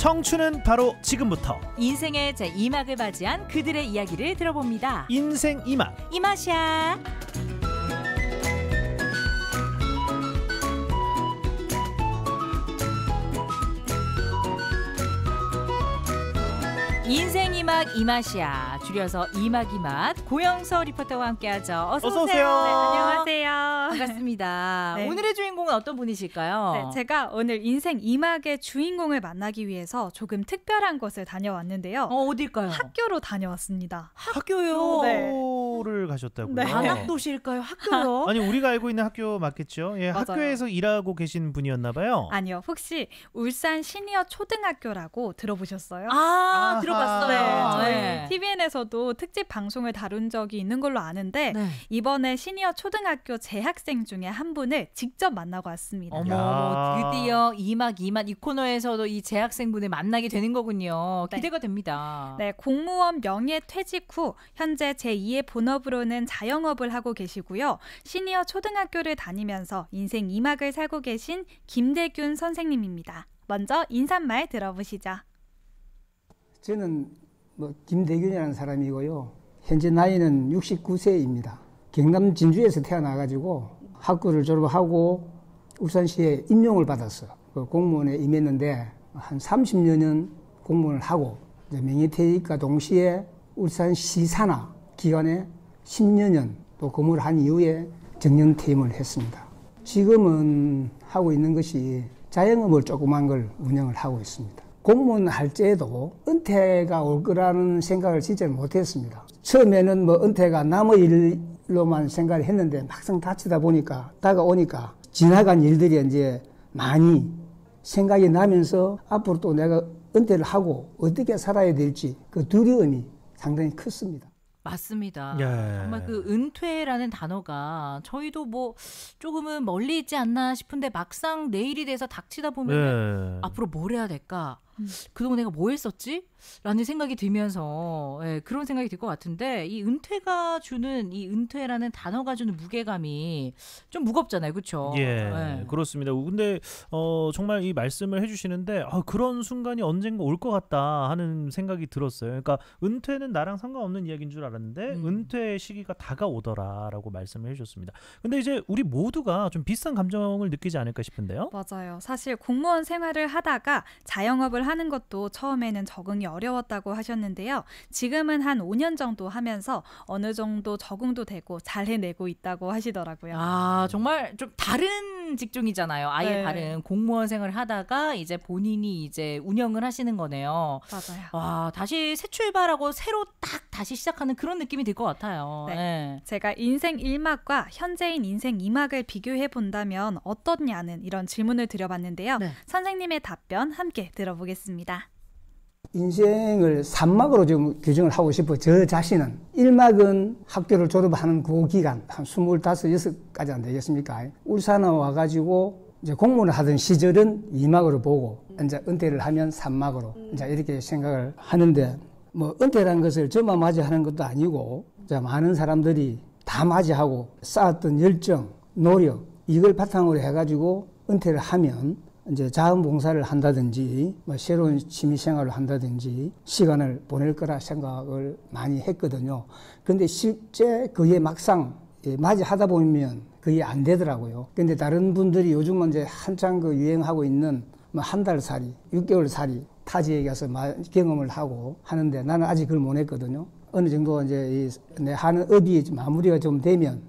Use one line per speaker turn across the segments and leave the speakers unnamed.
청춘은 바로 지금부터
인생의 제 2막을 맞이한 그들의 이야기를 들어봅니다.
인생 이막
이맛이야. 인생 이막 이맛이야 줄여서 이막 이맛 고영서 리포터와 함께하죠. 어서,
어서
오세요.
오세요.
네, 안녕하세요.
반갑습니다.
네.
오늘의 주인공은 어떤 분이실까요?
네, 제가 오늘 인생 2막의 주인공을 만나기 위해서 조금 특별한 곳을 다녀왔는데요.
어, 어딜까요?
학교로 다녀왔습니다.
학교요.
네.
학교를 가셨다고요?
네.
관악도시일까요? 학교요?
아니 우리가 알고 있는 학교 맞겠죠? 예. 학교에서 일하고 계신 분이었나 봐요.
아니요, 혹시 울산 시니어 초등학교라고 들어보셨어요?
아,
아하.
들어 봤어요.
네, 저희
네.
TVN에서도 특집 방송을 다룬 적이 있는 걸로 아는데
네.
이번에 시니어 초등학교 재학생 중에 한 분을 직접 만나고 왔습니다.
어머,
야.
드디어 이막 이맛 이 코너에서도 이 재학생분을 만나게 되는 거군요.
네.
기대가 됩니다.
네, 공무원 명예 퇴직 후 현재 제2의 본업으로는 자영업을 하고 계시고요. 시니어 초등학교를 다니면서 인생 2막을 살고 계신 김대균 선생님입니다. 먼저 인사말 들어보시죠.
저는 뭐 김대균이라는 사람이고요. 현재 나이는 69세입니다. 경남 진주에서 태어나가지고 학교를 졸업하고 울산시에 임용을 받았어요. 그 공무원에 임했는데 한 30년은 공무원을 하고 명예퇴직과 동시에 울산시 산하 기관에 10여 년 또 근무를 한 이후에 정년퇴임을 했습니다. 지금은 하고 있는 것이 자영업을 조그만 걸 운영을 하고 있습니다. 공무원 할 때에도 은퇴가 올 거라는 생각을 진짜 못했습니다. 처음에는 뭐 은퇴가 남의 일로만 생각을 했는데 막상 다치다 보니까 다가오니까 지나간 일들이 이제 많이 생각이 나면서 앞으로 또 내가 은퇴를 하고 어떻게 살아야 될지 그 두려움이 상당히 컸습니다.
맞습니다.
예.
정말 그 은퇴라는 단어가 저희도 뭐 조금은 멀리 있지 않나 싶은데 막상 내일이 돼서 닥치다 보면
네.
앞으로 뭘 해야 될까?
음.
그동안 내가 뭐 했었지? 라는 생각이 들면서 예, 그런 생각이 들 것 같은데 이 은퇴가 주는 이 은퇴라는 단어가 주는 무게감이 좀 무겁잖아요. 그렇죠?
예, 그렇습니다. 근데 어, 정말 이 말씀을 해주시는데 아, 그런 순간이 언젠가 올 것 같다 하는 생각이 들었어요. 그러니까 은퇴는 나랑 상관없는 이야기인 줄 알았는데
음.
은퇴 시기가 다가오더라라고 말씀을 해주셨습니다. 근데 이제 우리 모두가 좀 비슷한 감정을 느끼지 않을까 싶은데요.
맞아요. 사실 공무원 생활을 하다가 자영업을 하는 것도 처음에는 적응이 어려웠다고 하셨는데요. 지금은 한 5년 정도 하면서 어느 정도 적응도 되고 잘 해내고 있다고 하시더라고요.
아 정말 좀 다른 직종이잖아요. 아예
네.
다른 공무원 생활을 하다가 이제 본인이 이제 운영을 하시는 거네요.
맞아요.
와 다시 새 출발하고 새로 딱 다시 시작하는 그런 느낌이 들 것 같아요.
네.
네.
제가 인생 1막과 현재인 인생 2막을 비교해 본다면 어떻냐는 이런 질문을 드려봤는데요.
네.
선생님의 답변 함께 들어보겠습니다.
인생을 3막으로 좀 규정을 하고 싶어. 저 자신은 1막은 학교를 졸업하는 그 기간 한 25, 6까지 안 되겠습니까? 울산에 와가지고 이제 공무원을 하던 시절은 2막으로 보고 이제 은퇴를 하면 3막으로 이제 이렇게 생각을 하는데 뭐 은퇴라는 것을 저만 맞이하는 것도 아니고 많은 사람들이 다 맞이하고 쌓았던 열정, 노력 이걸 바탕으로 해가지고 은퇴를 하면 이제 자원봉사를 한다든지 뭐 새로운 취미 생활을 한다든지 시간을 보낼 거라 생각을 많이 했거든요. 근데 실제 그게 막상 예, 맞이하다 보면 그게 안 되더라고요. 근데 다른 분들이 요즘은 이제 한창 그 유행하고 있는 뭐 한 달 살이, 6개월 살이 타지에 가서 마- 경험을 하고 하는데 나는 아직 그걸 못 했거든요. 어느 정도 이제 이내 하는 업이 좀 마무리가 좀 되면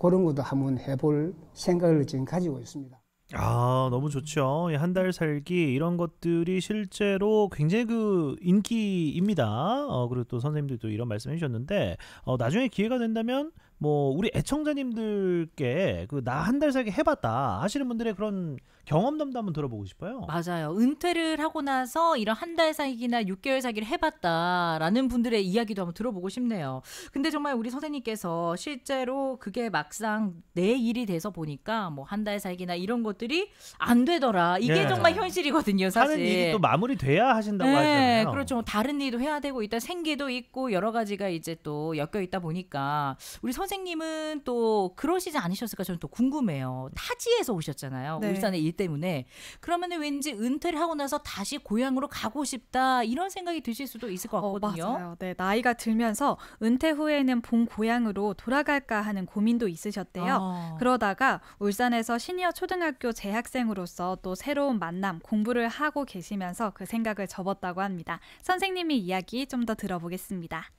그런 것도 한번 해볼 생각을 지금 가지고 있습니다.
아 너무 좋죠. 한 달 살기 이런 것들이 실제로 굉장히 그 인기입니다. 어, 그리고 또 선생님들도 이런 말씀 해 주셨는데 어, 나중에 기회가 된다면 뭐 우리 애청자님들께 그 나 한 달 살기 해봤다 하시는 분들의 그런 경험담도 한번 들어보고 싶어요.
맞아요. 은퇴를 하고 나서 이런 한 달 살기나 6개월 살기를 해봤다라는 분들의 이야기도 한번 들어보고 싶네요. 근데 정말 우리 선생님께서 실제로 그게 막상 내 일이 돼서 보니까 뭐 한 달 살기나 이런 것들이 안 되더라. 이게
예.
정말 현실이거든요, 사실.
하는 일이 또 마무리돼야 하신다고
네,
하잖아요.
그렇죠. 다른 일도 해야 되고 있다 생계도 있고 여러 가지가 이제 또 엮여 있다 보니까 우리 선생님 선생님은 또 그러시지 않으셨을까 저는 또 궁금해요. 타지에서 오셨잖아요.
네.
울산의 일 때문에. 그러면 왠지 은퇴를 하고 나서 다시 고향으로 가고 싶다 이런 생각이 드실 수도 있을 것
어,
같거든요.
맞아요. 네, 나이가 들면서 은퇴 후에는 본 고향으로 돌아갈까 하는 고민도 있으셨대요.
아.
그러다가 울산에서 시니어 초등학교 재학생으로서 또 새로운 만남, 공부를 하고 계시면서 그 생각을 접었다고 합니다. 선생님이 이야기 좀 더 들어보겠습니다.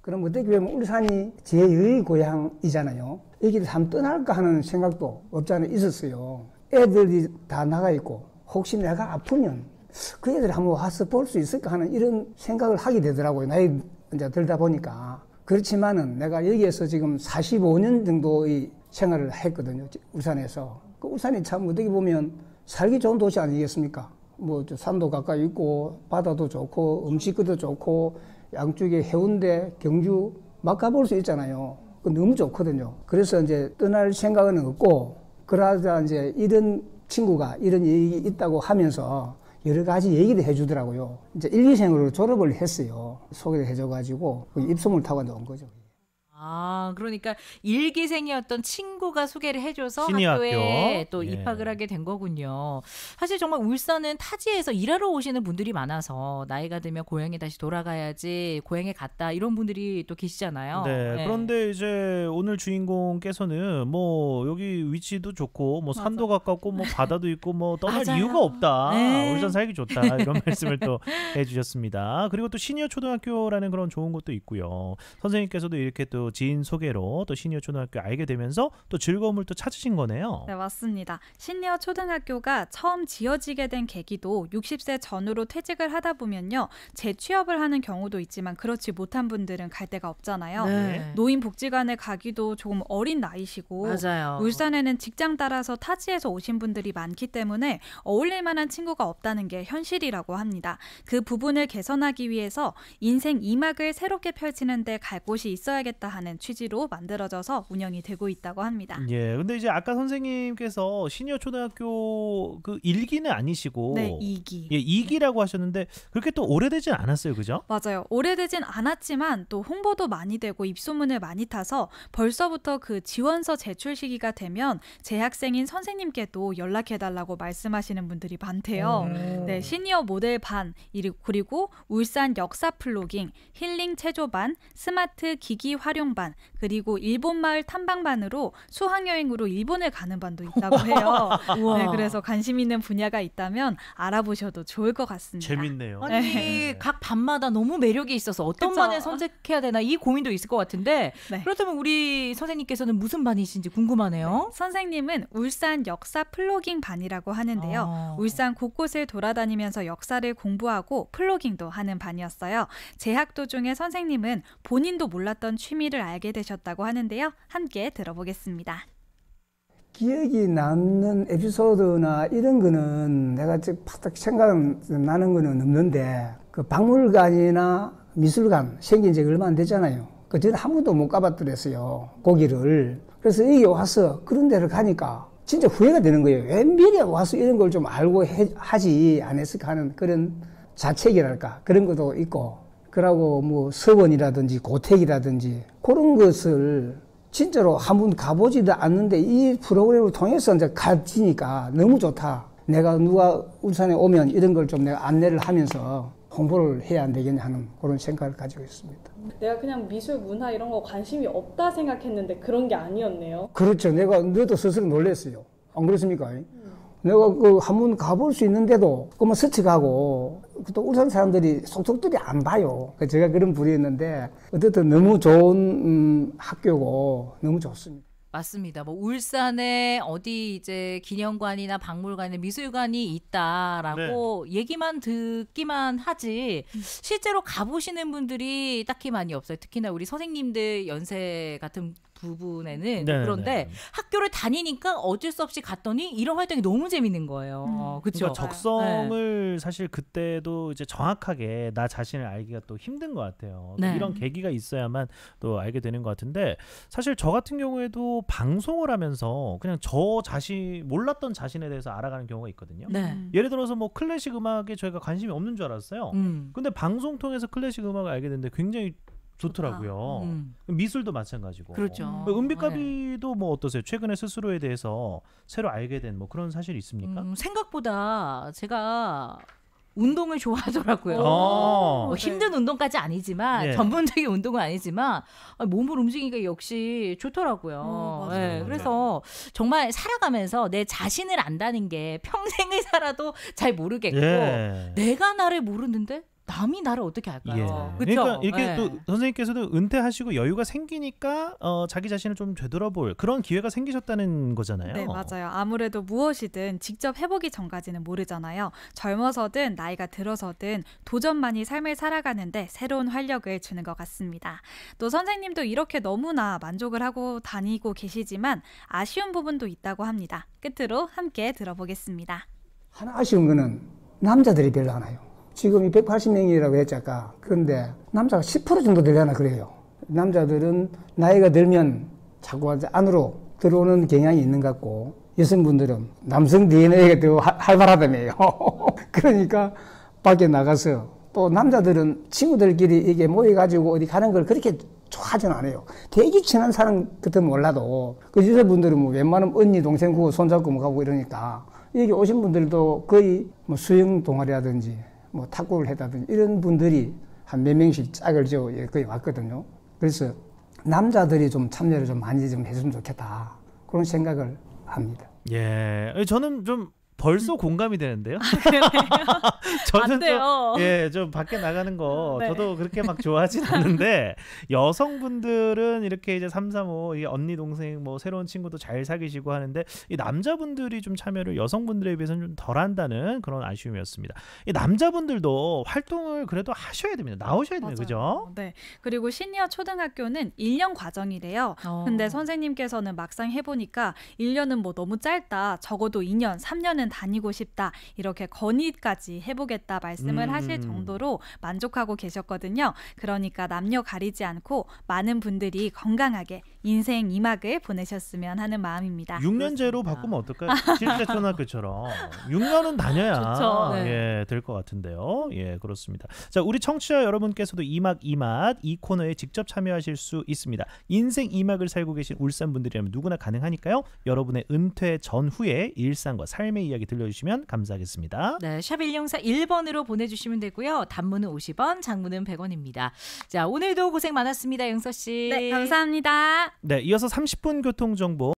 그럼 어떻게 보면 울산이 제2의 고향이잖아요. 여기를 한번 떠날까 하는 생각도 없지 않아 있었어요. 애들이 다 나가 있고 혹시 내가 아프면 그 애들 한번 와서 볼 수 있을까 하는 이런 생각을 하게 되더라고요. 나이 이제 들다 보니까. 그렇지만은 내가 여기에서 지금 45년 정도의 생활을 했거든요. 울산에서. 그 울산이 참 어떻게 보면 살기 좋은 도시 아니겠습니까? 뭐저 산도 가까이 있고 바다도 좋고 음식도 좋고 양쪽에 해운대, 경주 막 가볼 수 있잖아요. 그 너무 좋거든요. 그래서 이제 떠날 생각은 없고 그러다 이제 이런 친구가 이런 얘기 있다고 하면서 여러 가지 얘기를 해주더라고요. 이제 일기생으로 졸업을 했어요. 소개를 해줘가지고 그 입소문 타고 나온 거죠.
아, 그러니까 일기생이었던 친구가 소개를 해줘서 학교에
학교.
또
예.
입학을 하게 된 거군요. 사실 정말 울산은 타지에서 일하러 오시는 분들이 많아서 나이가 들면 고향에 다시 돌아가야지 고향에 갔다 이런 분들이 또 계시잖아요.
네,
네.
그런데 이제 오늘 주인공께서는 뭐 여기 위치도 좋고 뭐 산도 가깝고 뭐 바다도 있고 뭐 떠날
맞아요.
이유가 없다.
네.
울산 살기 좋다. 이런 말씀을 또 해주셨습니다. 그리고 또 시니어 초등학교라는 그런 좋은 것도 있고요. 선생님께서도 이렇게 또 지인 소개로 또 시니어 초등학교 알게 되면서 또 즐거움을 또 찾으신 거네요.
네, 맞습니다. 시니어 초등학교가 처음 지어지게 된 계기도 60세 전후로 퇴직을 하다 보면요. 재취업을 하는 경우도 있지만 그렇지 못한 분들은 갈 데가 없잖아요.
네.
노인 복지관에 가기도 조금 어린 나이시고
맞아요.
울산에는 직장 따라서 타지에서 오신 분들이 많기 때문에 어울릴 만한 친구가 없다는 게 현실이라고 합니다. 그 부분을 개선하기 위해서 인생 2막을 새롭게 펼치는 데 갈 곳이 있어야겠다 하는 취지로 만들어져서 운영이 되고 있다고 합니다.
예, 근데 이제 아까 선생님께서 시니어 초등학교 그 일기는 아니시고
네, 2기.
예, 2기라고 하셨는데 그렇게 또 오래되진 않았어요, 그죠?
맞아요. 오래되진 않았지만 또 홍보도 많이 되고 입소문을 많이 타서 벌써부터 그 지원서 제출 시기가 되면 재학생인 선생님께도 연락해 달라고 말씀하시는 분들이 많대요. 네, 시니어 모델 반, 그리고 울산 역사 플로깅, 힐링 체조 반, 스마트 기기 활용 반, 그리고 일본 마을 탐방반으로 수학 여행으로 일본을 가는 반도 있다고 해요.
우와.
네, 그래서 관심 있는 분야가 있다면 알아보셔도 좋을 것 같습니다.
재밌네요.
아니 각 반마다 너무 매력이 있어서 어떤
그쵸.
반을 선택해야 되나 이 고민도 있을 것 같은데
네.
그렇다면 우리 선생님께서는 무슨 반이신지 궁금하네요.
선생님은 울산 역사 플로깅 반이라고 하는데요.
어.
울산 곳곳을 돌아다니면서 역사를 공부하고 플로깅도 하는 반이었어요. 재학 도중에 선생님은 본인도 몰랐던 취미를 알게 되셨다고 하는데요. 함께 들어보겠습니다.
기억이 남는 에피소드나 이런 거는 내가 지금 파딱 생각나는 거는 없는데 그 박물관이나 미술관 생긴 지 얼마 안 됐잖아요. 그 전에 한 번도 못 가봤더랬어요. 고기를. 그래서 여기 와서 그런 데를 가니까 진짜 후회가 되는 거예요. 왜 미리 와서 이런 걸 좀 알고 해- 하지 않았을까 하는 그런 자책이랄까 그런 것도 있고 그러고 뭐 서원이라든지 고택이라든지 그런 것을 진짜로 한 번 가보지도 않는데 이 프로그램을 통해서 이제 가지니까 너무 좋다. 내가 누가 울산에 오면 이런 걸 좀 내가 안내를 하면서 홍보를 해야 안 되겠냐 하는 그런 생각을 가지고 있습니다.
내가 그냥 미술, 문화 이런 거 관심이 없다 생각했는데 그런 게 아니었네요.
그렇죠. 내가 너도 스스로 놀랐어요. 안 그렇습니까? 내가 그 한번 가볼 수 있는데도 그만 스쳐가고 또 울산 사람들이 속속들이 안 봐요. 그 제가 그런 부류였는데 어쨌든 너무 좋은 음, 학교고 너무 좋습니다.
맞습니다. 뭐 울산에 어디 이제 기념관이나 박물관이나 미술관이 있다라고 얘기만 듣기만 하지 실제로 가보시는 분들이 딱히 많이 없어요. 특히나 우리 선생님들 연세 같은 부분에는
네네네.
그런데 학교를 다니니까 어쩔 수 없이 갔더니 이런 활동이 너무 재밌는 거예요. 그렇죠.
그러니까 적성을 사실 그때도 이제 정확하게 나 자신을 알기가 또 힘든 것 같아요.
네.
이런 계기가 있어야만 또 알게 되는 것 같은데 사실 저 같은 경우에도 방송을 하면서 그냥 저 자신 몰랐던 자신에 대해서 알아가는 경우가 있거든요.
네.
음.
예를 들어서 뭐 클래식 음악에 저희가 관심이 없는 줄 알았어요.
음.
근데 방송 통해서 클래식 음악을 알게 됐는데 굉장히 좋더라고요.
음,
미술도 마찬가지고.
그렇죠.
그 은비까비도 뭐 어떠세요? 최근에 스스로에 대해서 새로 알게 된 뭐 그런 사실이 있습니까?
음, 생각보다 제가 운동을 좋아하더라고요.
어.
뭐 힘든 운동까지 아니지만
예.
전문적인 운동은 아니지만 아, 몸을 움직이기가 역시 좋더라고요.
어.
예, 그래서 정말 살아가면서 내 자신을 안다는 게 평생을 살아도 잘 모르겠고
예.
내가 나를 모르는데 남이 나를 어떻게 알까요?
예.
그쵸?
그러니까 이렇게
예.
또 선생님께서도 은퇴하시고 여유가 생기니까 어, 자기 자신을 좀 되돌아볼 그런 기회가 생기셨다는 거잖아요.
네, 맞아요. 아무래도 무엇이든 직접 해보기 전까지는 모르잖아요. 젊어서든 나이가 들어서든 도전만이 삶을 살아가는데 새로운 활력을 주는 것 같습니다. 또 선생님도 이렇게 너무나 만족을 하고 다니고 계시지만 아쉬운 부분도 있다고 합니다. 끝으로 함께 들어보겠습니다.
하나 아쉬운 거는 남자들이 별로 안 와요. 지금 이 180명이라고 했지 아까. 그런데 남자가 10% 정도 되려나 그래요. 남자들은 나이가 들면 자꾸 안으로 들어오는 경향이 있는 것 같고 여성분들은 남성 DNA가 더 하- 활발하다며요. 그러니까 밖에 나가서 또 남자들은 친구들끼리 이게 모여가지고 어디 가는 걸 그렇게 좋아하진 않아요. 되게 친한 사람 같으면 몰라도 그 여자분들은 뭐 웬만하면 언니 동생 구고 손잡고 뭐 가고 이러니까 여기 오신 분들도 거의 뭐 수영 동아리라든지 뭐 탁구를 했다든지 이런 분들이 한 몇 명씩 짝을 지어 거의 왔거든요. 그래서 남자들이 좀 참여를 좀 많이 좀 해주면 좋겠다. 그런 생각을 합니다.
예. 저는 좀 벌써 공감이 되는데요.
안
저는. 좀, 예, 좀 밖에 나가는 거
네.
저도 그렇게 막 좋아하진 않는데 여성분들은 이렇게 이제 삼삼오 이 언니 동생 뭐 새로운 친구도 잘 사귀시고 하는데 이 남자분들이 좀 참여를 여성분들에 비해서는 좀 덜한다는 그런 아쉬움이었습니다. 이 남자분들도 활동을 그래도 하셔야 됩니다. 나오셔야 돼요, 그죠?
네. 그리고 시니어 초등학교는 1년 과정이래요.
어.
근데 선생님께서는 막상 해보니까 1년은 뭐 너무 짧다. 적어도 2년, 3년은 다니고 싶다. 이렇게 건의까지 해보겠다 말씀을
음.
하실 정도로 만족하고 계셨거든요. 그러니까 남녀 가리지 않고 많은 분들이 건강하게 인생 2막을 보내셨으면 하는 마음입니다.
6년제로
그렇습니다.
바꾸면 어떨까요? 실제 초등학교처럼 6년은 다녀야.
네.
예, 될 것 같은데요. 예, 그렇습니다. 자, 우리 청취자 여러분께서도 이막 이맛 이 코너에 직접 참여하실 수 있습니다. 인생 이막을 살고 계신 울산 분들이라면 누구나 가능하니까요. 여러분의 은퇴 전후의 일상과 삶의 이야기 들려주시면 감사하겠습니다.
네, 샵 1044 1번으로 보내주시면 되고요. 단문은 50원, 장문은 100원입니다. 자, 오늘도 고생 많았습니다, 영서 씨.
네, 감사합니다.
네, 이어서 30분 교통 정보